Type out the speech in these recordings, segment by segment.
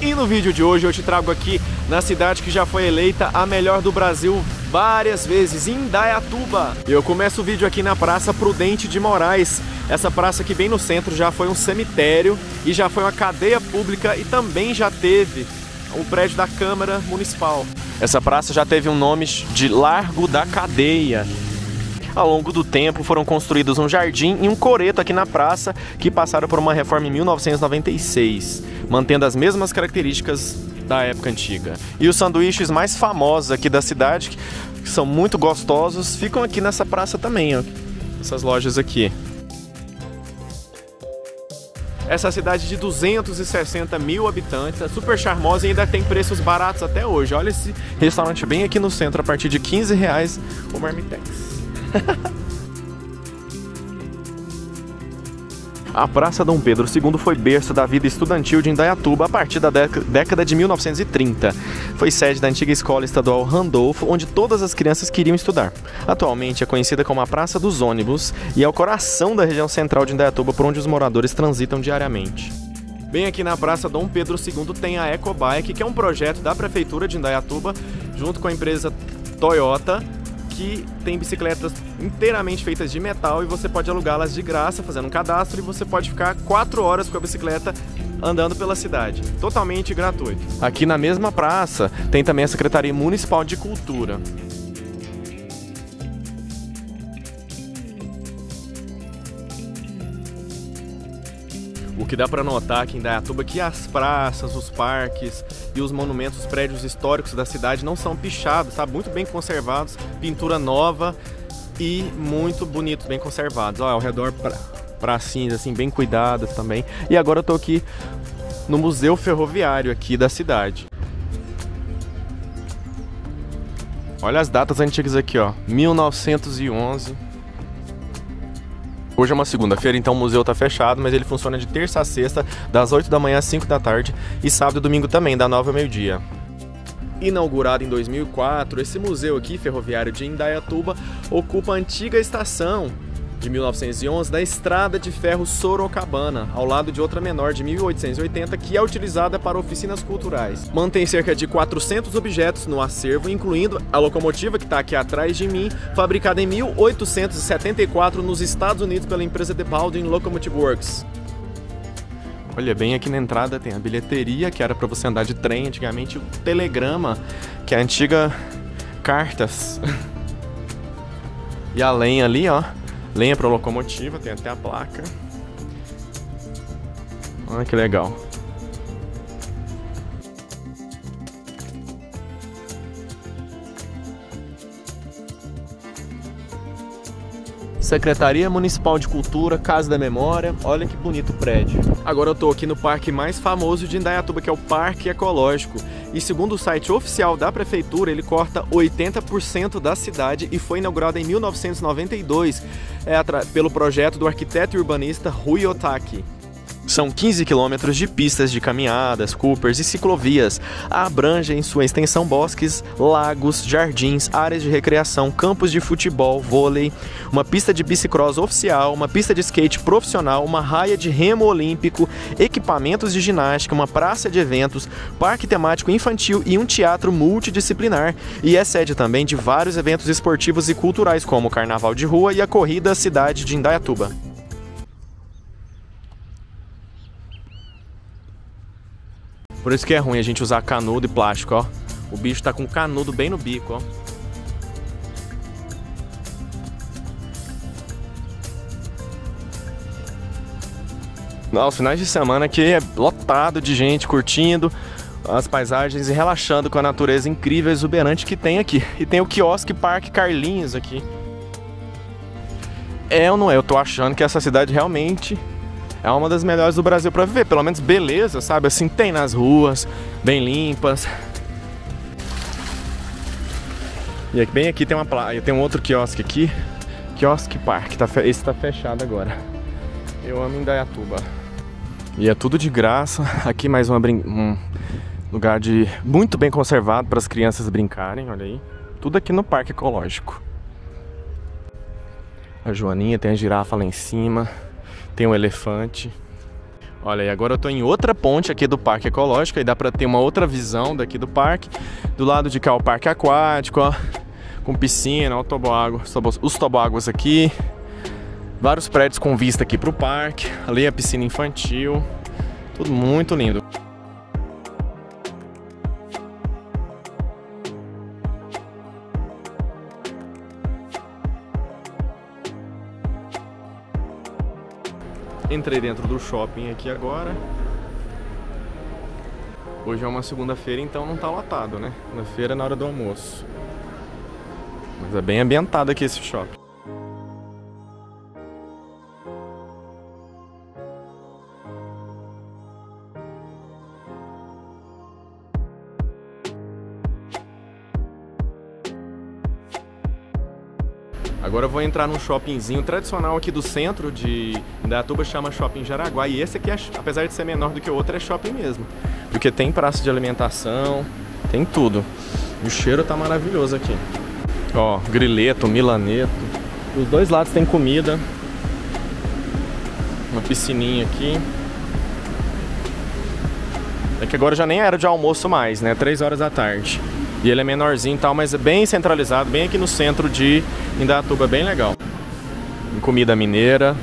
E no vídeo de hoje eu te trago aqui na cidade que já foi eleita a melhor do Brasil várias vezes, Indaiatuba. Eu começo o vídeo aqui na Praça Prudente de Moraes. Essa praça aqui bem no centro já foi um cemitério e já foi uma cadeia pública e também já teve o prédio da Câmara Municipal. Essa praça já teve um nome de Largo da Cadeia. Ao longo do tempo foram construídos um jardim e um coreto aqui na praça que passaram por uma reforma em 1996, mantendo as mesmas características da época antiga. E os sanduíches mais famosos aqui da cidade, que são muito gostosos, ficam aqui nessa praça também, ó. Essas lojas aqui. Essa cidade de 260 mil habitantes, é super charmosa e ainda tem preços baratos até hoje. Olha esse restaurante bem aqui no centro, a partir de 15 reais o Marmitex. A Praça Dom Pedro II foi berço da vida estudantil de Indaiatuba a partir da década de 1930. Foi sede da antiga escola estadual Randolfo, onde todas as crianças queriam estudar. Atualmente é conhecida como a Praça dos Ônibus e é o coração da região central de Indaiatuba, por onde os moradores transitam diariamente. Bem aqui na Praça Dom Pedro II tem a Ecobike, que é um projeto da Prefeitura de Indaiatuba, junto com a empresa Toyota, que tem bicicletas inteiramente feitas de metal e você pode alugá-las de graça, fazendo um cadastro e você pode ficar 4 horas com a bicicleta andando pela cidade, totalmente gratuito. Aqui na mesma praça tem também a Secretaria Municipal de Cultura. O que dá para notar aqui em Dayatuba é que as praças, os parques e os monumentos, os prédios históricos da cidade não são pichados, sabe? Muito bem conservados, pintura nova e muito bonitos, bem conservados. Ó, ao redor pra, pracinhas assim, bem cuidadas também. E agora eu tô aqui no Museu Ferroviário aqui da cidade. Olha as datas antigas aqui, ó. 1911 Hoje é uma segunda-feira, então o museu está fechado, mas ele funciona de terça a sexta, das 8 da manhã às 5 da tarde, e sábado e domingo também, da 9 ao meio-dia. Inaugurado em 2004, esse museu aqui, ferroviário de Indaiatuba, ocupa a antiga estação de 1911 da estrada de ferro Sorocabana, ao lado de outra menor de 1880 que é utilizada para oficinas culturais. Mantém cerca de 400 objetos no acervo, incluindo a locomotiva que está aqui atrás de mim, fabricada em 1874 nos Estados Unidos pela empresa The Baldwin Locomotive Works. Olha, bem aqui na entrada tem a bilheteria, que era para você andar de trem, antigamente o telegrama, que é a antiga cartas. e além ali, ó, lenha para locomotiva, tem até a placa. Olha que legal. Secretaria Municipal de Cultura, Casa da Memória. Olha que bonito prédio. Agora eu tô aqui no parque mais famoso de Indaiatuba, que é o Parque Ecológico. E segundo o site oficial da prefeitura, ele corta 80% da cidade e foi inaugurado em 1992 é, pelo projeto do arquiteto e urbanista Rui Otaki. São 15 quilômetros de pistas de caminhadas, coopers e ciclovias. Abrange em sua extensão bosques, lagos, jardins, áreas de recreação, campos de futebol, vôlei, uma pista de bicicross oficial, uma pista de skate profissional, uma raia de remo olímpico, equipamentos de ginástica, uma praça de eventos, parque temático infantil e um teatro multidisciplinar. E é sede também de vários eventos esportivos e culturais, como o Carnaval de Rua e a Corrida Cidade de Indaiatuba. Por isso que é ruim a gente usar canudo e plástico, ó. O bicho tá com canudo bem no bico, ó. Os finais de semana aqui é lotado de gente curtindo as paisagens e relaxando com a natureza incrível e exuberante que tem aqui. E tem o quiosque Parque Carlinhos aqui. É ou não é? Eu tô achando que essa cidade realmente é uma das melhores do Brasil para viver. Pelo menos beleza, sabe? Assim, tem nas ruas, bem limpas. E aqui, bem aqui tem uma praia, tem um outro quiosque aqui. Quiosque Park, tá, esse tá fechado agora. Eu amo Indaiatuba. E é tudo de graça. Aqui mais uma brin... um lugar de muito bem conservado para as crianças brincarem, olha aí. Tudo aqui no Parque Ecológico. A Joaninha tem a girafa lá em cima tem um elefante. Olha, e agora eu tô em outra ponte aqui do Parque Ecológico, aí dá pra ter uma outra visão daqui do parque. Do lado de cá o Parque Aquático, ó, com piscina, ó, toboágua, os toboáguas aqui. Vários prédios com vista aqui pro parque, ali a piscina infantil. Tudo muito lindo. Entrei dentro do shopping aqui agora. Hoje é uma segunda-feira, então não tá lotado, né? Na feira é na hora do almoço. Mas é bem ambientado aqui esse shopping. Agora eu vou entrar num shoppingzinho tradicional aqui do centro de Indaiatuba, chama Shopping Jaraguá. E esse aqui, é, apesar de ser menor do que o outro, é shopping mesmo. Porque tem praça de alimentação, tem tudo. O cheiro tá maravilhoso aqui. Ó, grileto, milaneto. Dos dois lados tem comida. Uma piscininha aqui. É que agora já nem era de almoço mais, né? Três horas da tarde. E ele é menorzinho e tal, mas é bem centralizado, bem aqui no centro de Indaiatuba, bem legal. Comida mineira.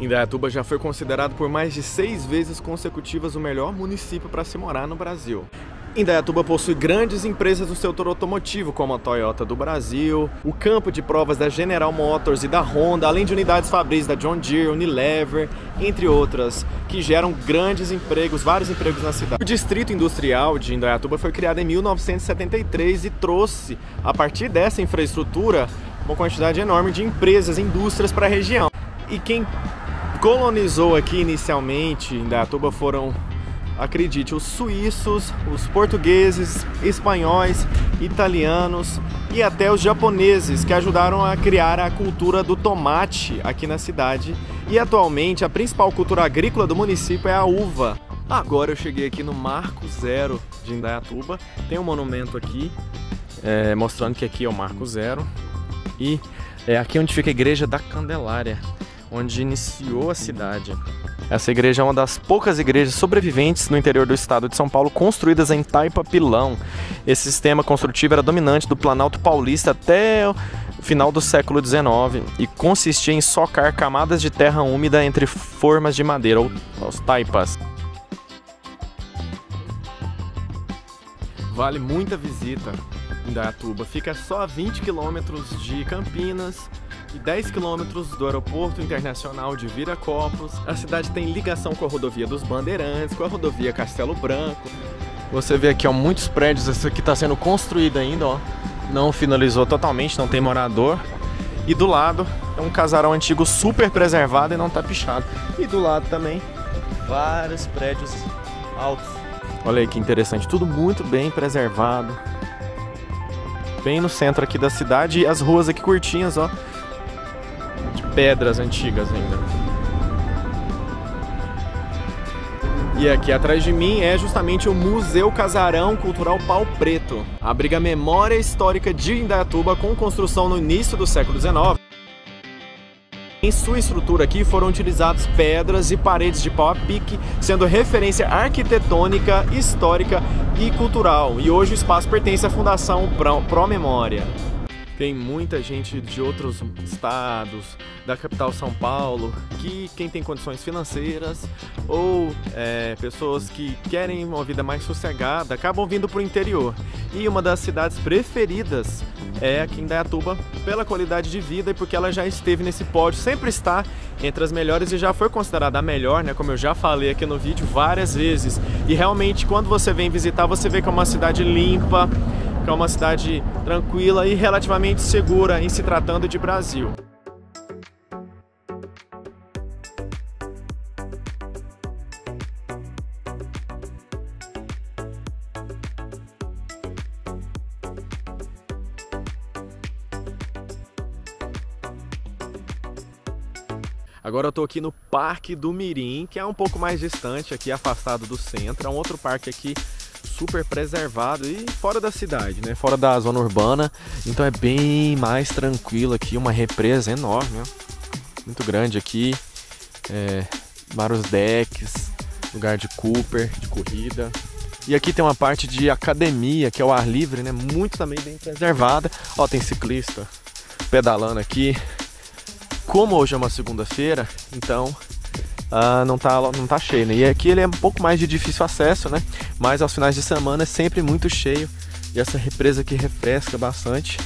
Indaiatuba já foi considerado por mais de seis vezes consecutivas o melhor município para se morar no Brasil. Indaiatuba possui grandes empresas do setor automotivo, como a Toyota do Brasil, o campo de provas da General Motors e da Honda, além de unidades fabris da John Deere, Unilever, entre outras, que geram grandes empregos, vários empregos na cidade. O Distrito Industrial de Indaiatuba foi criado em 1973 e trouxe, a partir dessa infraestrutura, uma quantidade enorme de empresas, indústrias para a região. E quem colonizou aqui inicialmente Indaiatuba foram acredite, os suíços, os portugueses, espanhóis, italianos e até os japoneses que ajudaram a criar a cultura do tomate aqui na cidade. E atualmente a principal cultura agrícola do município é a uva. Agora eu cheguei aqui no Marco Zero de Indaiatuba. Tem um monumento aqui é, mostrando que aqui é o Marco Zero. E é aqui onde fica a Igreja da Candelária, onde iniciou a cidade. Essa igreja é uma das poucas igrejas sobreviventes no interior do estado de São Paulo, construídas em taipa pilão. Esse sistema construtivo era dominante do Planalto Paulista até o final do século XIX e consistia em socar camadas de terra úmida entre formas de madeira, ou os taipas. Vale muita visita em Dayatuba. Fica só a 20 quilômetros de Campinas, e 10 quilômetros do aeroporto internacional de Viracopos. A cidade tem ligação com a rodovia dos Bandeirantes, com a rodovia Castelo Branco. Você vê aqui ó, muitos prédios, esse aqui está sendo construído ainda, ó. não finalizou totalmente, não tem morador. E do lado é um casarão antigo super preservado e não está pichado. E do lado também vários prédios altos. Olha aí que interessante, tudo muito bem preservado. Bem no centro aqui da cidade e as ruas aqui curtinhas, ó pedras antigas ainda. E aqui atrás de mim é justamente o Museu Casarão Cultural Pau Preto. Abriga a memória histórica de Indaiatuba com construção no início do século XIX. Em sua estrutura aqui foram utilizadas pedras e paredes de pau a pique, sendo referência arquitetônica, histórica e cultural. E hoje o espaço pertence à Fundação Pro Memória. Tem muita gente de outros estados, da capital São Paulo, que quem tem condições financeiras ou é, pessoas que querem uma vida mais sossegada acabam vindo para o interior. E uma das cidades preferidas é aqui em Dayatuba pela qualidade de vida e porque ela já esteve nesse pódio, sempre está entre as melhores e já foi considerada a melhor, né? Como eu já falei aqui no vídeo várias vezes. E realmente quando você vem visitar, você vê que é uma cidade limpa, que é uma cidade tranquila e relativamente segura em se tratando de Brasil. Agora eu tô aqui no Parque do Mirim, que é um pouco mais distante, aqui afastado do centro. É um outro parque aqui super preservado e fora da cidade, né? Fora da zona urbana. Então é bem mais tranquilo aqui, uma represa enorme, muito grande aqui. É, vários decks, lugar de Cooper, de corrida. E aqui tem uma parte de academia, que é o ar livre, né? Muito também bem preservada. Ó, tem ciclista pedalando aqui. Como hoje é uma segunda-feira, então uh, não, tá, não tá cheio, né? E aqui ele é um pouco mais de difícil acesso, né? Mas aos finais de semana é sempre muito cheio. E essa represa aqui refresca bastante.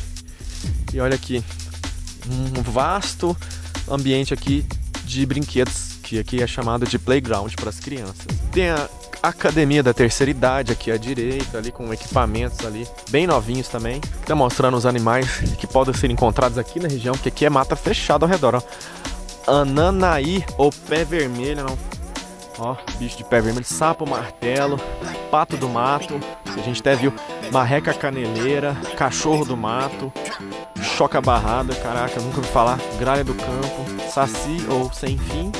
E olha aqui, um vasto ambiente aqui de brinquedos, que aqui é chamado de playground para as crianças. Tem a academia da terceira idade aqui à direita, ali com equipamentos ali bem novinhos também. Tá mostrando os animais que podem ser encontrados aqui na região, que aqui é mata fechada ao redor, ó. Ananaí ou pé vermelho, não. Ó, bicho de pé vermelho, sapo martelo, pato do mato, a gente até viu marreca caneleira, cachorro do mato, choca barrada, caraca, nunca ouvi falar, gralha do campo, saci ou sem fim.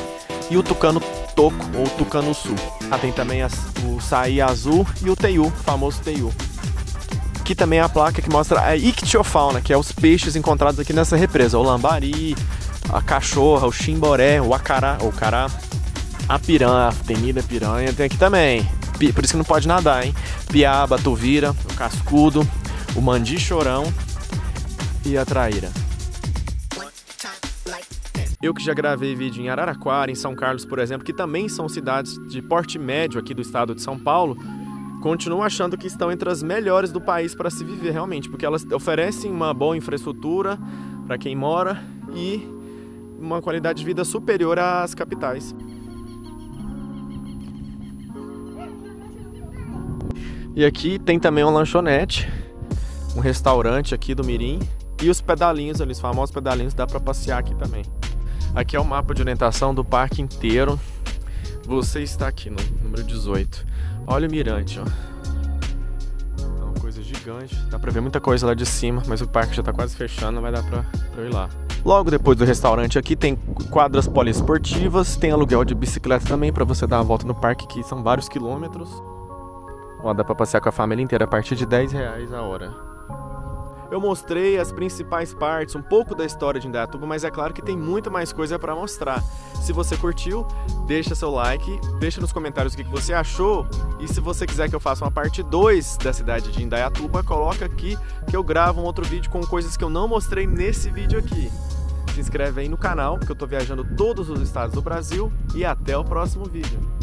E o tucano toco ou tucano sul. Ah, tem também as, o saí azul e o teiu, famoso teiu. Aqui também é a placa que mostra a ictiofauna, que é os peixes encontrados aqui nessa represa, o lambari, a cachorra, o chimboré, o acará, o cará, a piranha, a temida piranha, tem aqui também. Por isso que não pode nadar, hein? Piaba, tuvira, o cascudo, o mandi chorão e a traíra. Eu que já gravei vídeo em Araraquara, em São Carlos, por exemplo, que também são cidades de porte médio aqui do estado de São Paulo, continuo achando que estão entre as melhores do país para se viver realmente, porque elas oferecem uma boa infraestrutura para quem mora e uma qualidade de vida superior às capitais. E aqui tem também uma lanchonete, um restaurante aqui do Mirim e os pedalinhos ali, os famosos pedalinhos, dá para passear aqui também. Aqui é o mapa de orientação do parque inteiro. Você está aqui no número 18. Olha o mirante, ó. É uma coisa gigante. Dá pra ver muita coisa lá de cima, mas o parque já tá quase fechando, não vai dar pra, pra ir lá. Logo depois do restaurante aqui tem quadras poliesportivas, tem aluguel de bicicleta também para você dar uma volta no parque, que são vários quilômetros. Ó, dá pra passear com a família inteira a partir de 10 reais a hora eu mostrei as principais partes, um pouco da história de Indaiatuba, mas é claro que tem muito mais coisa para mostrar. Se você curtiu, deixa seu like, deixa nos comentários o que você achou e se você quiser que eu faça uma parte 2 da cidade de Indaiatuba, coloca aqui que eu gravo um outro vídeo com coisas que eu não mostrei nesse vídeo aqui. Se inscreve aí no canal, porque eu estou viajando todos os estados do Brasil e até o próximo vídeo.